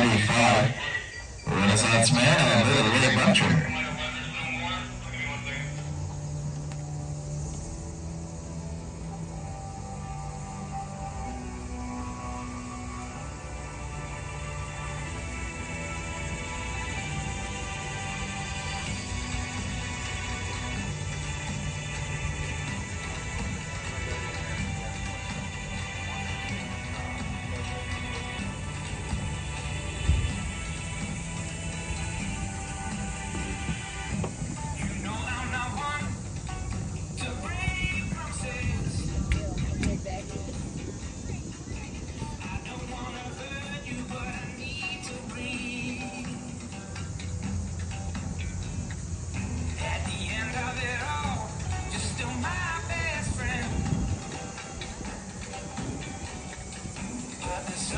24 95. Renaissance Man, Little Ray Buncher.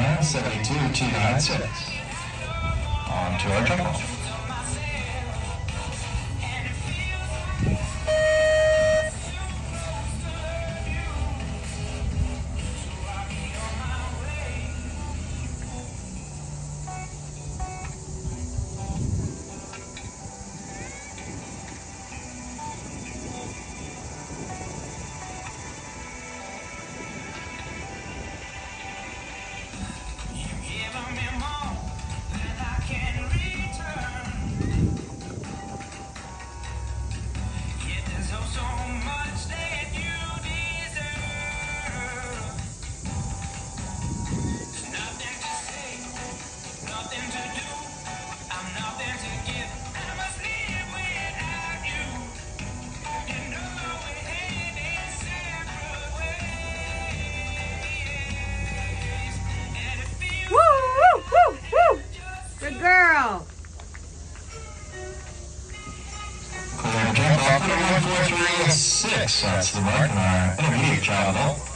Man, 72296. On to our so much. Six. out to the right in our intermediate travel.